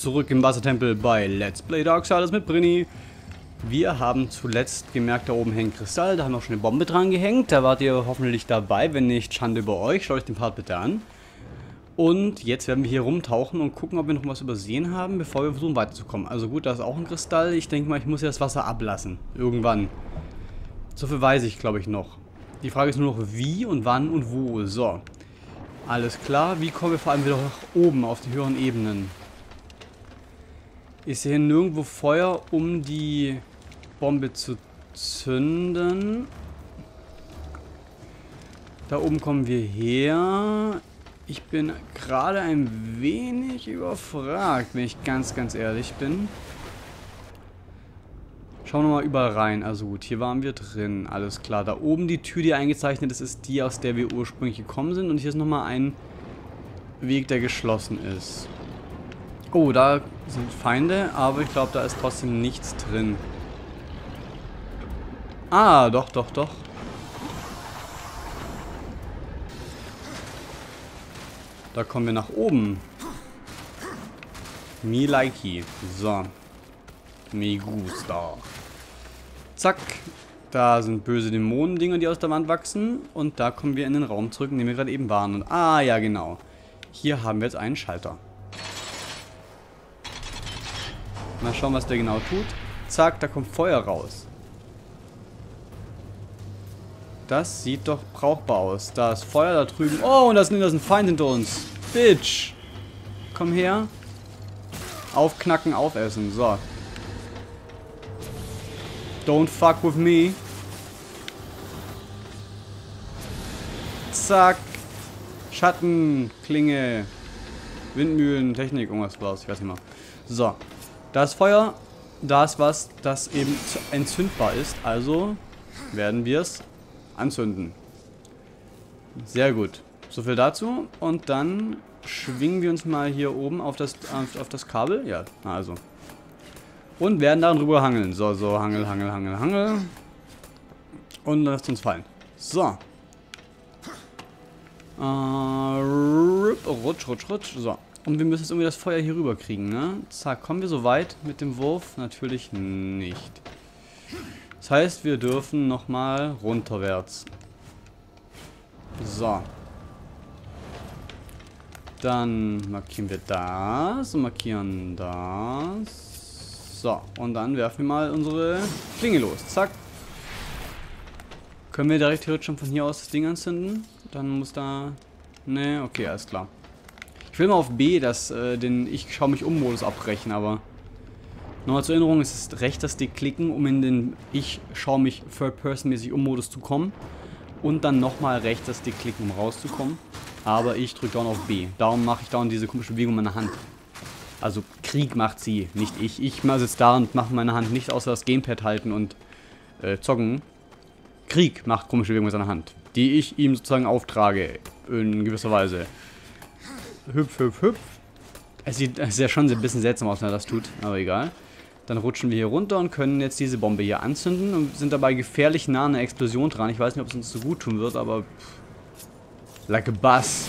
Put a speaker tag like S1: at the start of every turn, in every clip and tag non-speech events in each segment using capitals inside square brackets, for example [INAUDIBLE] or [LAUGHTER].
S1: zurück im Wassertempel bei Let's Play Darksiders mit Brinny. Wir haben zuletzt gemerkt, da oben hängt Kristall, da haben wir auch schon eine Bombe dran gehängt. Da wart ihr hoffentlich dabei, wenn nicht, Schande über euch. Schaut euch den Part bitte an. Und jetzt werden wir hier rumtauchen und gucken, ob wir noch was übersehen haben, bevor wir versuchen weiterzukommen. Also gut, da ist auch ein Kristall. Ich denke mal, ich muss ja das Wasser ablassen. Irgendwann. So viel weiß ich, glaube ich, noch. Die Frage ist nur noch, wie und wann und wo. So. Alles klar. Wie kommen wir vor allem wieder nach oben auf die höheren Ebenen? Ich sehe nirgendwo Feuer, um die Bombe zu zünden. Da oben kommen wir her. Ich bin gerade ein wenig überfragt, wenn ich ganz, ganz ehrlich bin. Schauen wir mal überall rein. Also gut, hier waren wir drin. Alles klar. Da oben die Tür, die eingezeichnet ist, ist die, aus der wir ursprünglich gekommen sind. Und hier ist nochmal ein Weg, der geschlossen ist. Oh, da sind Feinde, aber ich glaube, da ist trotzdem nichts drin. Ah, doch, doch, doch. Da kommen wir nach oben. Me likey. So. Me gusta. Zack. Da sind böse Dämonendinger, die aus der Wand wachsen. Und da kommen wir in den Raum zurück, in dem wir gerade eben waren. Und, ah, ja, genau. Hier haben wir jetzt einen Schalter. Mal schauen, was der genau tut. Zack, da kommt Feuer raus. Das sieht doch brauchbar aus. Da ist Feuer da drüben. Oh, und da ist, ein Feind hinter uns. Bitch. Komm her. Aufknacken, aufessen. So. Don't fuck with me. Zack. Schatten, Klinge, Windmühlen, Technik, irgendwas war Ich weiß nicht mehr. So. Da ist Feuer. Da ist was, das eben entzündbar ist. Also werden wir es anzünden. Sehr gut. So viel dazu. Und dann schwingen wir uns mal hier oben auf das, auf, auf das Kabel. Ja, also. Und werden daran rüber hangeln. So, so, hangel, hangel, hangel, hangel. Und lasst uns fallen. So. Äh, rutsch, rutsch, rutsch. So. Und wir müssen jetzt irgendwie das Feuer hier rüber kriegen, ne? Zack, kommen wir so weit mit dem Wurf? Natürlich nicht. Das heißt, wir dürfen nochmal runterwärts. So. Dann markieren wir das und markieren das. So, und dann werfen wir mal unsere Klinge los. Zack. Können wir direkt theoretisch schon von hier aus das Ding anzünden? Dann muss da... Ne, okay, alles klar. Ich will mal auf B das, äh, den Ich schau mich um Modus abbrechen, aber... Nochmal zur Erinnerung, es ist rechter Stick klicken, um in den Ich schau mich Third-Person-mäßig um Modus zu kommen. Und dann nochmal rechter Stick klicken, um rauszukommen. Aber ich drücke down auf B. Darum mache ich down diese komische Bewegung meiner Hand. Also Krieg macht sie, nicht ich. Ich sitze da und mache meine Hand nicht außer das Gamepad halten und äh, zocken. Krieg macht komische Bewegungen mit seiner Hand, die ich ihm sozusagen auftrage, in gewisser Weise. Hüpf, hüpf, hüpf. Es sieht ja schon ein bisschen seltsam aus, wenn er das tut, aber egal. Dann rutschen wir hier runter und können jetzt diese Bombe hier anzünden und sind dabei gefährlich nah an einer Explosion dran. Ich weiß nicht, ob es uns so gut tun wird, aber... Pff. Like a bus.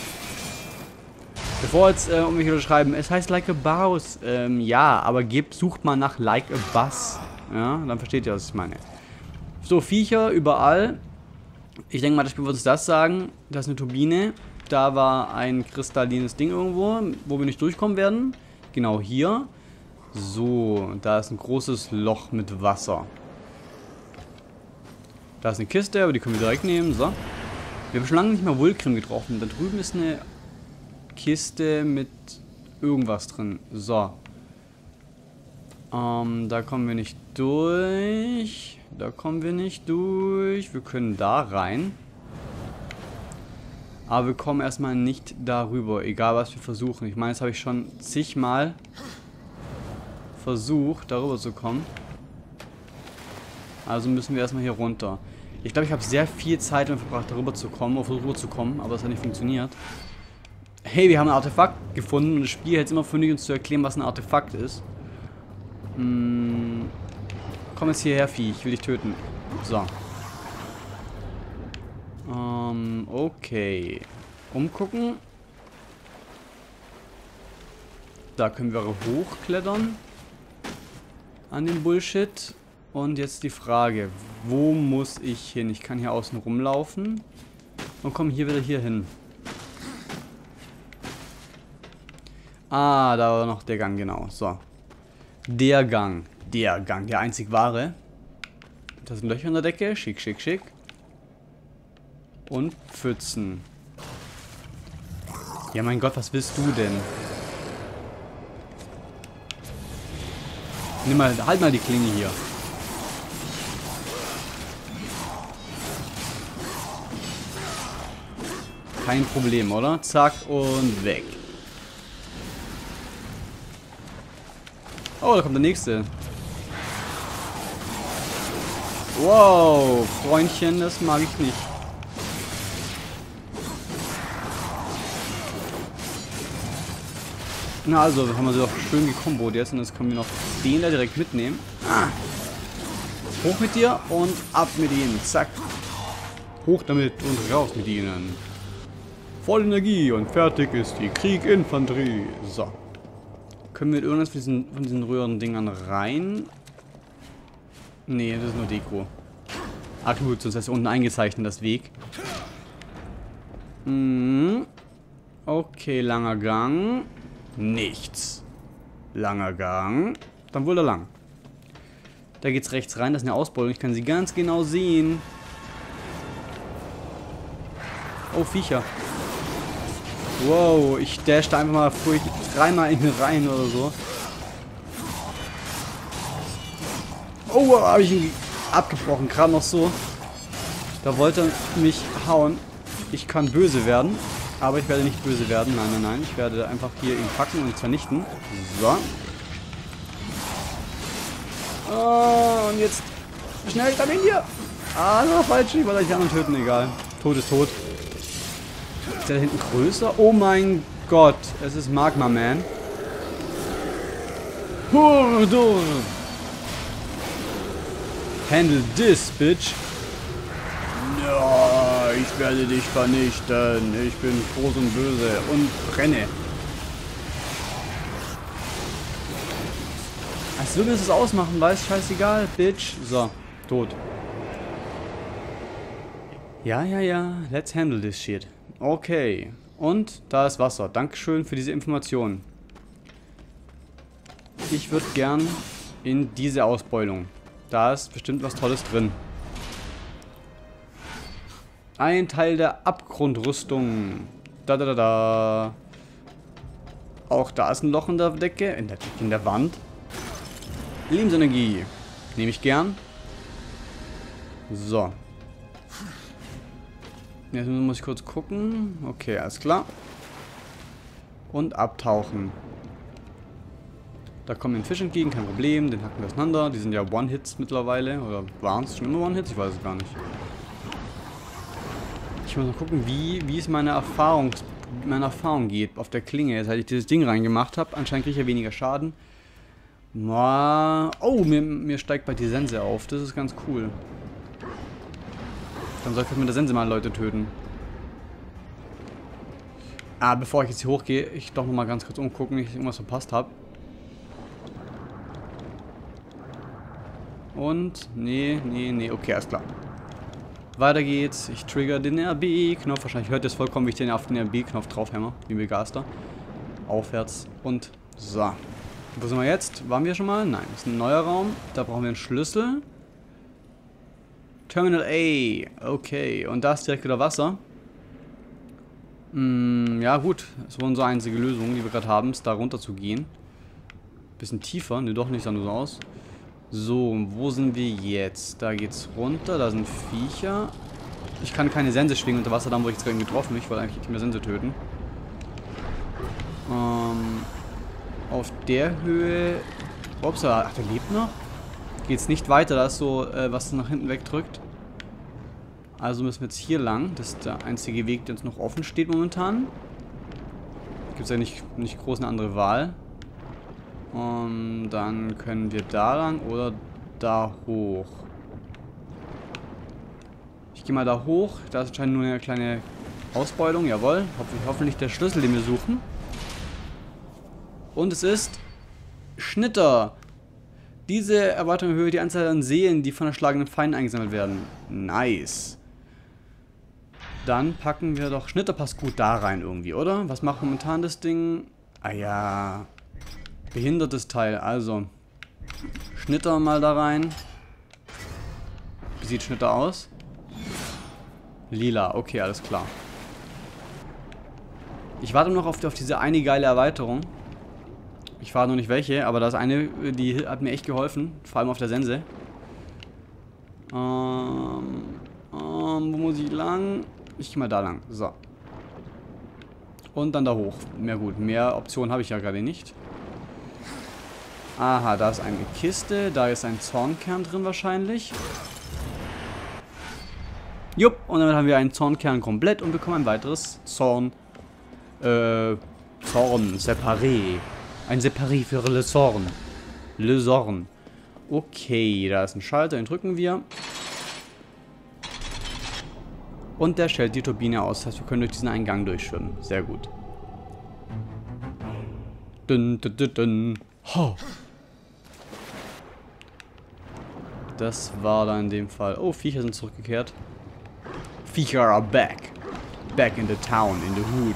S1: Bevor jetzt äh, irgendwelche schreiben, es heißt like a bus. Ähm, ja, aber gebt, sucht mal nach like a bus. Ja, dann versteht ihr, was ich meine. So, Viecher überall. Ich denke mal, das Spiel wird uns das sagen. Das ist eine Turbine. Da war ein kristallines Ding irgendwo, wo wir nicht durchkommen werden. Genau hier. So, da ist ein großes Loch mit Wasser. Da ist eine Kiste, aber die können wir direkt nehmen. So. Wir haben schon lange nicht mehr Vulkrim getroffen. Da drüben ist eine Kiste mit irgendwas drin. So. Ähm, da kommen wir nicht durch. Da kommen wir nicht durch. Wir können da rein. Aber wir kommen erstmal nicht darüber, egal was wir versuchen. Ich meine, das habe ich schon zigmal versucht, darüber zu kommen. Also müssen wir erstmal hier runter. Ich glaube, ich habe sehr viel Zeit verbracht, darüber zu kommen, auf darüber zu kommen, aber es hat nicht funktioniert. Hey, wir haben ein Artefakt gefunden und das Spiel hält es immer für uns zu erklären, was ein Artefakt ist. Hm, komm jetzt hierher, Vieh, ich will dich töten. So. Ähm, okay. Umgucken. Da können wir hochklettern. An dem Bullshit. Und jetzt die Frage, wo muss ich hin? Ich kann hier außen rumlaufen. Und komme hier wieder hier hin. Ah, da war noch der Gang, genau. So. Der Gang. Der Gang, der einzig wahre. Da sind Löcher in der Decke. Schick, schick, schick. Und Pfützen. Ja, mein Gott, was willst du denn? Nimm mal, halt mal die Klinge hier. Kein Problem, oder? Zack und weg. Oh, da kommt der nächste. Wow, Freundchen, das mag ich nicht. Na also, haben wir sie doch schön gekombot jetzt und jetzt können wir noch den da direkt mitnehmen. Hoch mit dir und ab mit ihnen. Zack. Hoch damit und raus mit ihnen. Voll Energie und fertig ist die Krieginfanterie. So. Können wir irgendwas von diesen, von diesen Röhrendingern rein? Nee, das ist nur Deko. Ach gut, sonst ist unten eingezeichnet das Weg. Mhm. Okay, langer Gang. Nichts. Langer Gang. Dann wohl da lang. Da geht's rechts rein, das ist eine Ausbeulung. Ich kann sie ganz genau sehen. Oh, Viecher. Wow, ich dash da einfach mal furcht dreimal in rein oder so. Oh, habe ich ihn abgebrochen, gerade noch so. Da wollte er mich hauen. Ich kann böse werden. Aber ich werde nicht böse werden. Nein, nein, nein. Ich werde einfach hier ihn packen und vernichten. So. Oh, und jetzt schnell dann in hier. Ah, das war falsch. Ich wollte die anderen töten. Egal. Tod ist tot. Ist der da hinten größer? Oh mein Gott. Es ist Magma Man. Handle this, bitch. Ich werde dich vernichten. Ich bin groß und böse und brenne. Als würde es ausmachen, weiß scheißegal, Bitch. So, tot. Ja, ja, ja. Let's handle this shit. Okay. Und da ist Wasser. Dankeschön für diese Information. Ich würde gern in diese Ausbeulung. Da ist bestimmt was Tolles drin. Ein Teil der Abgrundrüstung. Da, da, da, da. Auch da ist ein Loch in der Decke. In der in der Wand. Lebensenergie. Nehme ich gern. So. Jetzt muss ich kurz gucken. Okay, alles klar. Und abtauchen. Da kommen ein Fisch entgegen, kein Problem. Den hacken wir auseinander. Die sind ja One-Hits mittlerweile. Oder waren es schon immer One-Hits? Ich weiß es gar nicht. Ich muss mal gucken, wie, wie es meine Erfahrung, meine Erfahrung geht auf der Klinge. Jetzt, als ich dieses Ding reingemacht habe, anscheinend kriege ich ja weniger Schaden. Oh, mir, mir steigt bald die Sense auf. Das ist ganz cool. Dann soll ich mit der Sense mal Leute töten. Ah, bevor ich jetzt hier hochgehe, ich doch nochmal ganz kurz umgucken, ob ich irgendwas verpasst habe. Und, nee, nee, nee, okay, alles klar. Weiter geht's. Ich trigger den RB-Knopf. Wahrscheinlich hört ihr es vollkommen, wie ich den auf den RB-Knopf draufhämmer. Wie Megaster. Aufwärts. Und so. Wo sind wir jetzt? Waren wir schon mal? Nein, das ist ein neuer Raum. Da brauchen wir einen Schlüssel. Terminal A. Okay. Und da ist direkt wieder Wasser. Hm, ja gut. Das ist unsere einzige Lösung, die wir gerade haben, ist da runter zu gehen. Bisschen tiefer. Ne, doch nicht, sah nur so aus. So, wo sind wir jetzt? Da geht's runter, da sind Viecher. Ich kann keine Sense schwingen unter Wasser, da wurde ich jetzt gerade getroffen. Ich wollte eigentlich nicht mehr Sense töten. Ähm, auf der Höhe... Ups, ach, der lebt noch? Geht's nicht weiter, da ist so, äh, was nach hinten wegdrückt. Also müssen wir jetzt hier lang. Das ist der einzige Weg, der uns noch offen steht momentan. Gibt es ja nicht, nicht groß eine andere Wahl. Und dann können wir da lang oder da hoch. Ich gehe mal da hoch. Da ist anscheinend nur eine kleine Ausbeulung. Jawohl. Hoffentlich, der Schlüssel, den wir suchen. Und es ist Schnitter. Diese Erweiterung erhöht die Anzahl an Seelen, die von erschlagenen Feinden eingesammelt werden. Nice. Dann packen wir doch... Schnitter passt gut da rein irgendwie, oder? Was macht momentan das Ding? Ah ja... Behindertes Teil, also... Schnitter mal da rein. Wie sieht Schnitter aus? Lila, okay, alles klar. Ich warte noch auf, auf diese eine geile Erweiterung. Ich fahre noch nicht welche, aber das eine, die hat mir echt geholfen. Vor allem auf der Sense. Ähm, ähm, wo muss ich lang? Ich gehe mal da lang. So. Und dann da hoch. Mehr gut. Mehr Optionen habe ich ja gerade nicht. Aha, da ist eine Kiste. Da ist ein Zornkern drin wahrscheinlich. Jupp, und damit haben wir einen Zornkern komplett und bekommen ein weiteres Zorn. Äh, Zorn, Separé. Ein Separé für Le Zorn. Le Zorn. Okay, da ist ein Schalter, den drücken wir. Und der stellt die Turbine aus. Das heißt, wir können durch diesen Eingang durchschwimmen. Sehr gut. Dun, dun, dun, dun. Ho. Das war da in dem Fall. Oh, Viecher sind zurückgekehrt. Viecher are back. Back in the town, in the hood.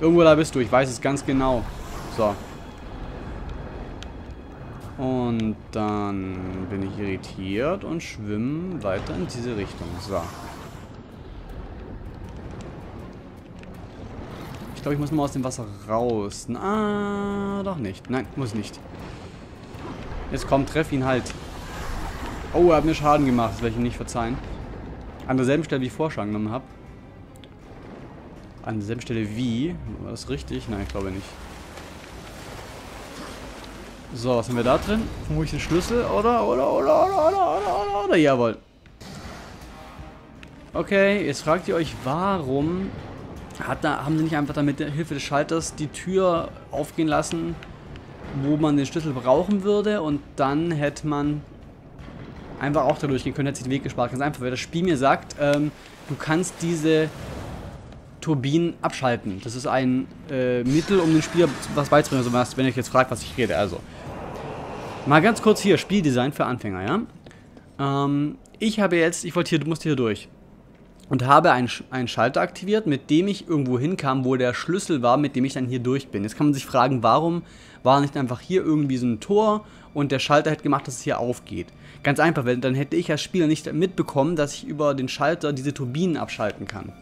S1: Irgendwo da bist du, ich weiß es ganz genau. So. Und dann bin ich irritiert und schwimme weiter in diese Richtung. So. Ich glaube, ich muss nur aus dem Wasser raus. Ah, doch nicht. Nein, muss nicht. Jetzt komm, treff ihn halt. Oh, er hat mir Schaden gemacht. Das werde ich ihm nicht verzeihen. An derselben Stelle, wie ich vorher genommen habe. An derselben Stelle wie? War das richtig? Nein, ich glaube nicht. So, was haben wir da drin? Vermutlich den Schlüssel, oder? Oder, oder, oder, oder, oder, oder, oder, jawohl. Okay, jetzt fragt ihr euch, warum hat da, haben sie nicht einfach damit der Hilfe des Schalters die Tür aufgehen lassen, wo man den Schlüssel brauchen würde und dann hätte man einfach auch da durchgehen können, hätte sich den Weg gespart. Ganz einfach, weil das Spiel mir sagt, ähm, du kannst diese Turbinen abschalten. Das ist ein äh, Mittel, um den Spieler was beizubringen. Also was, wenn euch jetzt fragt, was ich rede. Also, mal ganz kurz hier, Spieldesign für Anfänger, ja? Ähm, ich habe jetzt, ich wollte hier, du musst hier durch. Und habe einen, einen Schalter aktiviert, mit dem ich irgendwo hinkam, wo der Schlüssel war, mit dem ich dann hier durch bin. Jetzt kann man sich fragen, warum war nicht einfach hier irgendwie so ein Tor und der Schalter hätte gemacht, dass es hier aufgeht. Ganz einfach, weil dann hätte ich als Spieler nicht mitbekommen, dass ich über den Schalter diese Turbinen abschalten kann.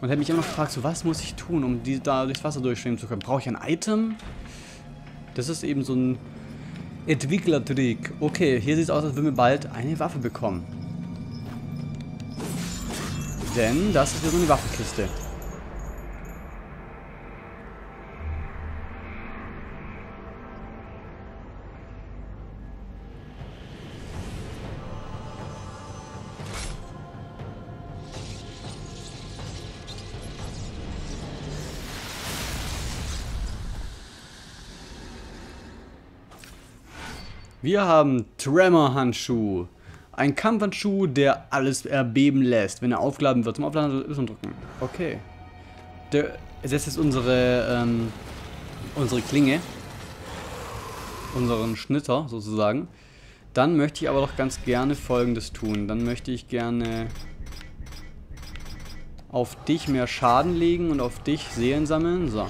S1: Und hätte mich immer noch gefragt, so was muss ich tun, um die, da durchs Wasser durchschwimmen zu können? Brauche ich ein Item? Das ist eben so ein Entwicklertrick. Okay, hier sieht es aus, als würden wir bald eine Waffe bekommen. Denn das ist ja so eine Waffenkiste. Wir haben Tremor-Handschuh. Ein Kampfhandschuh, der alles erbeben lässt, wenn er aufgeladen wird. Zum Aufladen Y drücken. Okay. Der ersetzt jetzt unsere, ähm, unsere Klinge. Unseren Schnitter sozusagen. Dann möchte ich aber doch ganz gerne folgendes tun. Dann möchte ich gerne auf dich mehr Schaden legen und auf dich Seelen sammeln. So.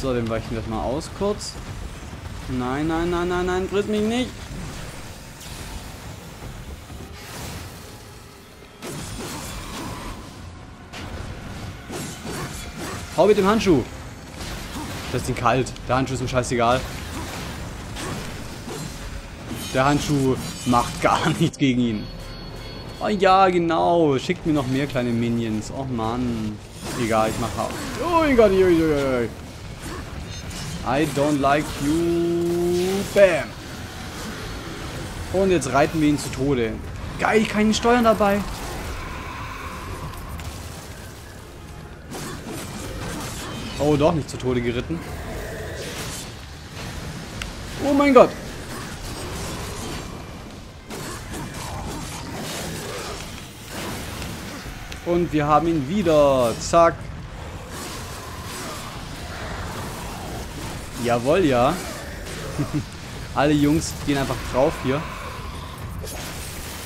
S1: So, den weichen wir mal aus kurz. Nein, nein, nein, nein, nein, tritt mich nicht. Hau mit dem Handschuh. Das ist ihn kalt. Der Handschuh ist ihm scheißegal. Der Handschuh macht gar [LAUGHS] nichts gegen ihn. Oh ja, genau. Schickt mir noch mehr kleine Minions. Oh Mann. Egal, ich mach auch. Oh Gott, ui, ui, ui. I don't like you. Bam. Und jetzt reiten wir ihn zu Tode. Geil, ich kann ihn steuern dabei. Oh, doch nicht zu Tode geritten. Oh mein Gott. Und wir haben ihn wieder. Zack. Jawohl, ja. [LAUGHS] Alle Jungs gehen einfach drauf hier.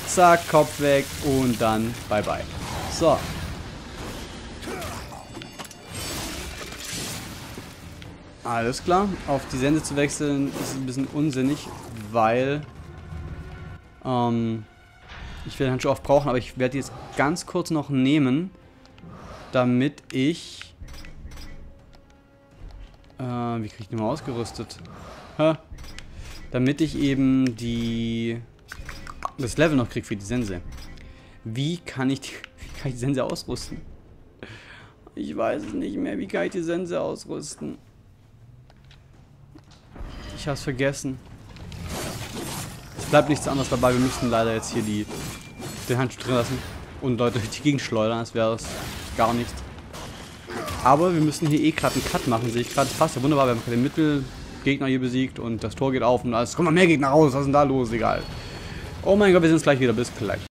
S1: Zack, Kopf weg und dann bye bye. So. Alles klar. Auf die Sense zu wechseln ist ein bisschen unsinnig, weil ähm, ich werde den Handschuh oft brauchen, aber ich werde die jetzt ganz kurz noch nehmen, damit ich... Äh, wie kriege ich den mal ausgerüstet? Hä? Damit ich eben die... das Level noch kriege für die Sense. Wie kann ich die, [LAUGHS] kann ich die Sense ausrüsten? Ich weiß es nicht mehr. Wie kann ich die Sense ausrüsten? Ich hab's vergessen. Es bleibt nichts anderes dabei. Wir müssen leider jetzt hier die, den Handschuh drin lassen. Und Leute durch die Gegend schleudern, als wäre es gar nichts. Aber wir müssen hier eh gerade einen Cut machen, sehe ich gerade. Das passt ja wunderbar. Wir haben den Mittelgegner hier besiegt und das Tor geht auf und alles. Kommt noch mehr Gegner raus. Was ist denn da los? Egal. Oh mein Gott, wir sind gleich wieder. Bis gleich.